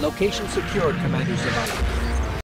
Location secured, Commander Zavala.